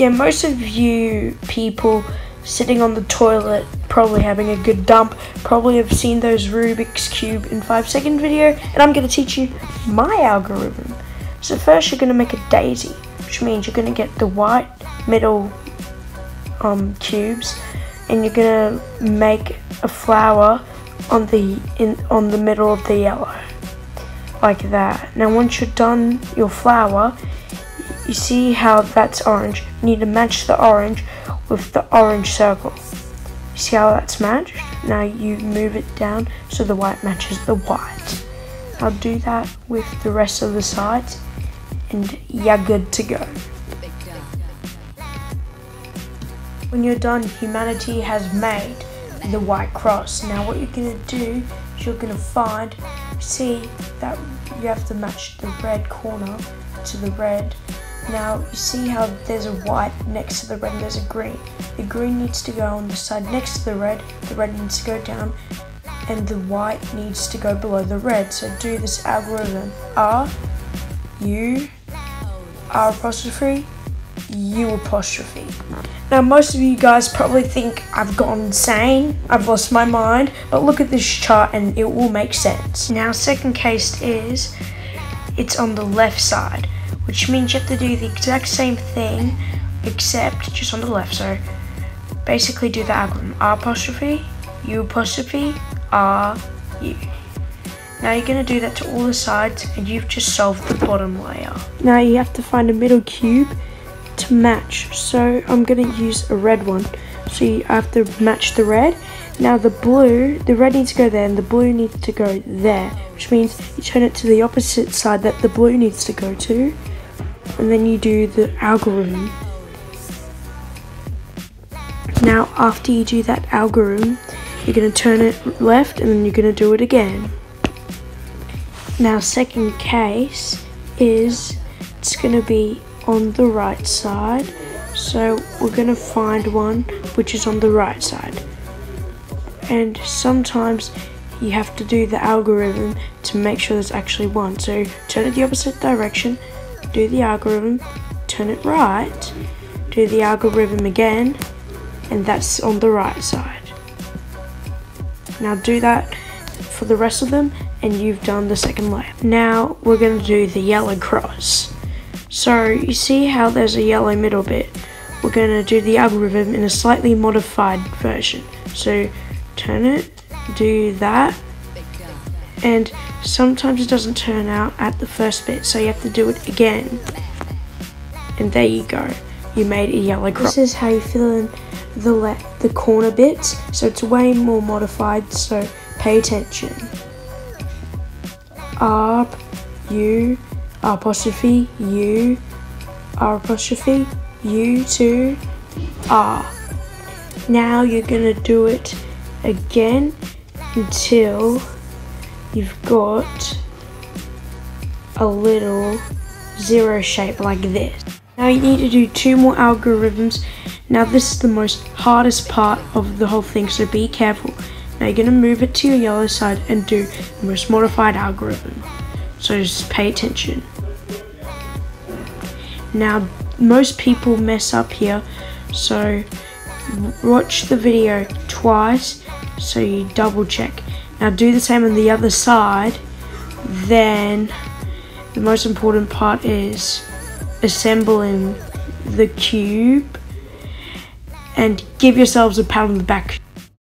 yeah, most of you people sitting on the toilet, probably having a good dump, probably have seen those Rubik's Cube in 5 second video, and I'm going to teach you my algorithm. So first you're going to make a daisy, which means you're going to get the white middle um, cubes, and you're going to make a flower on the in on the middle of the yellow, like that. Now once you're done your flower, you see how that's orange. You need to match the orange with the orange circle. You see how that's matched? Now you move it down so the white matches the white. I'll do that with the rest of the sides and you're good to go. When you're done, humanity has made the white cross. Now what you're gonna do is you're gonna find, see that you have to match the red corner to the red. Now you see how there's a white next to the red there's a green. The green needs to go on the side next to the red, the red needs to go down, and the white needs to go below the red. So do this algorithm. R, U, R apostrophe, U apostrophe. Now most of you guys probably think I've gone insane, I've lost my mind, but look at this chart and it will make sense. Now second case is, it's on the left side, which means you have to do the exact same thing, except just on the left, so basically do the algorithm, R apostrophe, U apostrophe, R, U. Now you're going to do that to all the sides and you've just solved the bottom layer. Now you have to find a middle cube to match. So I'm going to use a red one. So you have to match the red. Now the blue, the red needs to go there and the blue needs to go there. Which means you turn it to the opposite side that the blue needs to go to. And then you do the algorithm. Now after you do that algorithm, you're going to turn it left and then you're going to do it again. Now second case is it's going to be on the right side. So we're going to find one which is on the right side. And sometimes you have to do the algorithm to make sure there's actually one. So turn it the opposite direction, do the algorithm, turn it right, do the algorithm again, and that's on the right side. Now do that for the rest of them and you've done the second layer. Now we're going to do the yellow cross. So you see how there's a yellow middle bit? We're going to do the algorithm in a slightly modified version. So turn it, do that, and sometimes it doesn't turn out at the first bit, so you have to do it again. And there you go, you made a yellow cross. This is how you fill in the, the corner bits, so it's way more modified, so pay attention. R, U, apostrophe U R apostrophe U to R. Now you're gonna do it again until you've got a little zero shape like this. Now you need to do two more algorithms. Now this is the most hardest part of the whole thing, so be careful. Now you're gonna move it to your yellow side and do the most modified algorithm. So just pay attention. Now, most people mess up here, so watch the video twice so you double check. Now do the same on the other side, then the most important part is assembling the cube and give yourselves a pat on the back